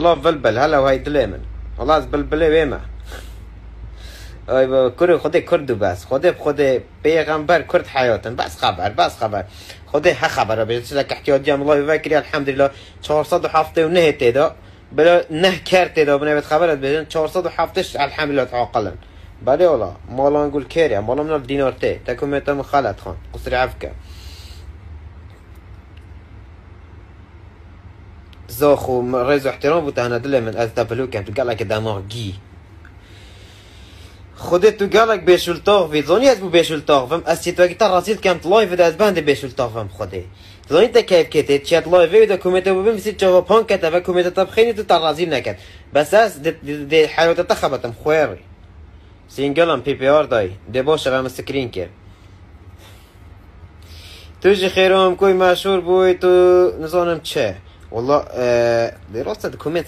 الله بلبل هلا وهي دليمن. از بلبله با کره خود کردو بس. خود خود پیغمبر کرد حیاتن. بس خبر بس خبر. خود ها خبره بیشتر چیزا که احتیاج الله وکری الحمدلله. 407 تیدا. بلا نه کرد تیدا. بنابت خبرت بیشتر 407 الحمدلله تعاقلا بله والله مالا نقول كيريا مالا من الدينار تي تكون ميتا خالد خان. قصري عفكه لك دماغ جي خودت تو قال لك بيشول طاغ في زوني از بو بيشول طاغ فم از تو اگه راسيل كانت لايف ده از بند بيشول طاغ فم خودي زوني انت كيف كتت شات لايف ده كوميتا ببم سيت جواب بان كتب كوميتا تبخيني تو ترازيل نكت بس از دي حيوة تخبتم خويري سینگلم پی پی آر دای ده باشه غم سکرین که. تو جی خیرم کوی مشهور بوی تو نزانم چه. والله آه، دراسة الكوميتس